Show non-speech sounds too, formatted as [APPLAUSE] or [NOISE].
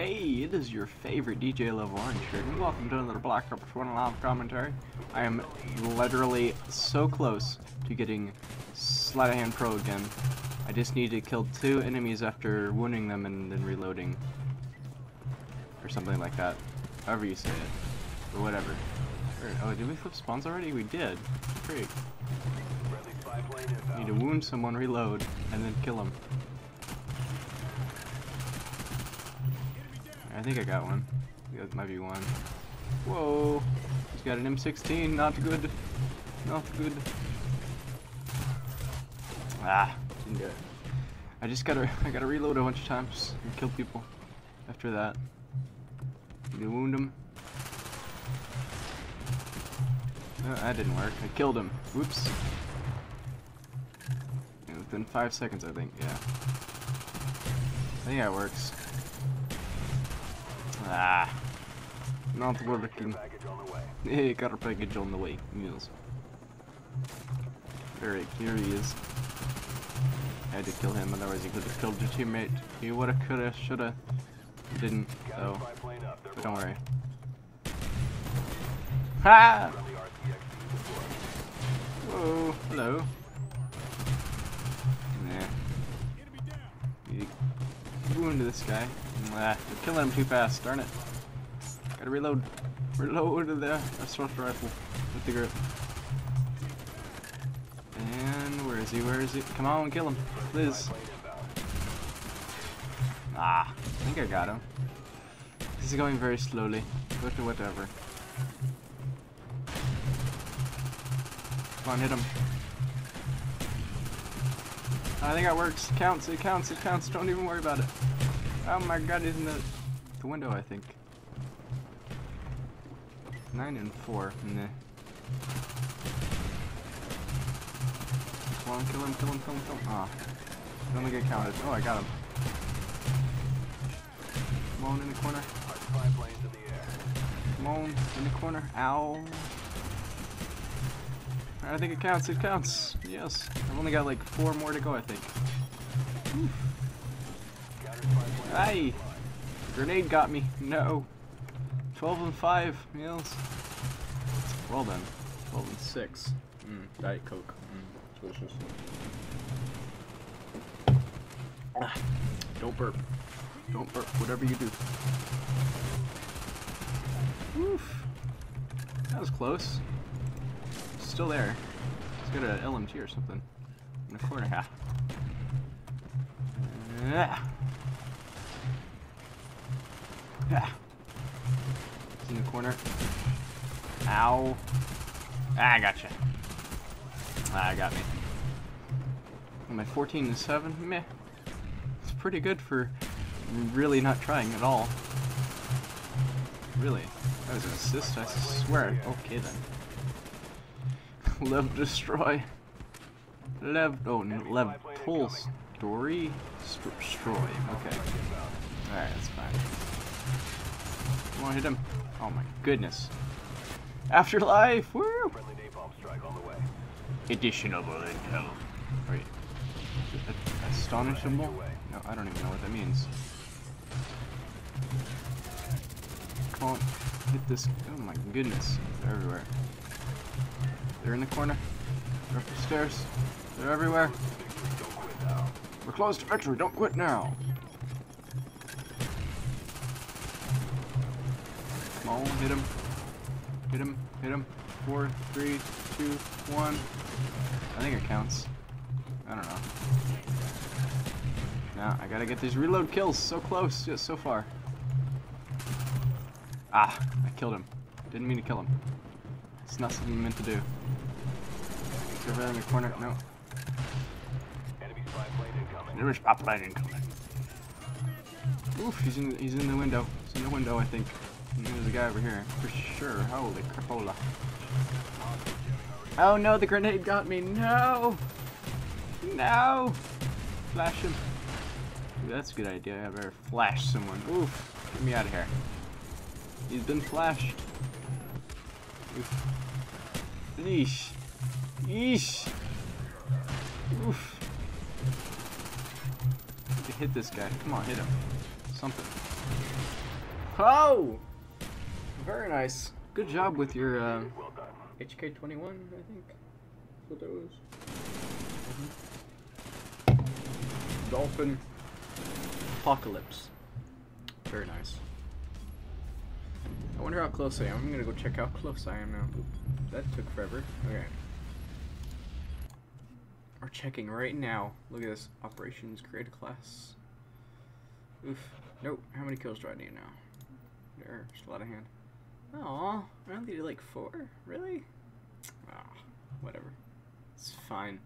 Hey, it is your favorite DJ Luv Orange here, and welcome to another Black Ops 1 live commentary. I am literally so close to getting Sleight of Hand Pro again. I just need to kill two enemies after wounding them and then reloading. Or something like that. However you say it. Or whatever. Oh, did we flip spawns already? We did. Great. Need to wound someone, reload, and then kill them. I think I got one. That might be one. Whoa! He's got an M16. Not good. Not good. Ah, didn't do it. I just gotta, [LAUGHS] I gotta reload a bunch of times and kill people. After that, to wound him. Oh, that didn't work. I killed him. Whoops. within five seconds, I think. Yeah. I think that works. Ah. Not working. Hey, got a package on the way. Yes. Alright, here he is. I had to kill him, otherwise he could have killed your teammate. He woulda, coulda, shoulda. Didn't, though. But don't worry. Ha! Whoa, hello. Nah. You wounded this guy. Ah, you're killing him too fast, darn it. Gotta reload. Reload the assault rifle with the grip. And where is he? Where is he? Come on, kill him. Please. Ah, I think I got him. This is going very slowly. But whatever. Come on, hit him. I think that works. It counts, it counts, it counts. Don't even worry about it. Oh my god, isn't it the window, I think. 9 and 4. Nah. Come on, kill him, kill him, kill him, kill him. Ah. Oh. Only get counted. Oh, I got him. On, in the corner. On, in the corner. Ow. I think it counts, it counts. Yes. I've only got like four more to go, I think. Oof. Hey! Grenade got me. No. 12 and 5. meals. Well then. 12 and 6. Mm, Diet Coke. Mm, delicious. Ah, don't burp. Don't burp. Whatever you do. Oof. That was close. Still there. He's got an LMG or something. In the corner. Yeah. [SIGHS] Yeah. He's in the corner. Ow. Ah, I gotcha. Ah, I got me. Am I 14 and 7? Meh. It's pretty good for really not trying at all. Really. That was an assist, I swear. Okay then. [LAUGHS] Lev destroy. Lev, oh, Lev pull story? Destroy, okay. Alright, that's fine. Come on, hit him. Oh my goodness. Afterlife! Woo! Additional intel. Wait. Astonishable? No, I don't even know what that means. Come on. Hit this. Oh my goodness. They're everywhere. They're in the corner. They're up the stairs. They're everywhere. We're close to victory. Don't quit now. On, hit him. Hit him, hit him. Four, three, two, one. I think it counts. I don't know. Now, I gotta get these reload kills. So close, just so far. Ah, I killed him. Didn't mean to kill him. It's not something I meant to do. He's over in the corner. No. Enemy spy plane incoming. Oof, he's in, he's in the window. He's in the window, I think. There's a guy over here, for sure. Holy crapola. Oh no, the grenade got me. No! No! Flash him. Ooh, that's a good idea. I better flash someone. Oof. Get me out of here. He's been flashed. Oof. Yeesh. Yeesh. Oof. Hit this guy. Come on, hit him. Something. Oh! Very nice. Good job with your uh, HK21, I think. That's what that was. Mm-hmm. Dolphin Apocalypse. Very nice. I wonder how close I am. I'm gonna go check how close I am now. That took forever. Okay. We're checking right now. Look at this. Operations, create a class. Oof. Nope. How many kills do I need now? There, still out of hand. Oh, I only did like four? Really? Oh, whatever. It's fine.